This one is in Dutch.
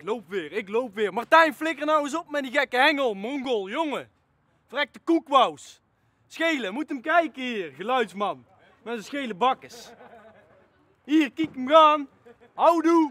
Ik loop weer, ik loop weer. Martijn, flikker nou eens op met die gekke hengel, mongol, jongen. Verrekte koekwous. Schelen, moet hem kijken hier, geluidsman. Met zijn schele bakkes. Hier, kijk hem gaan. Houdoe.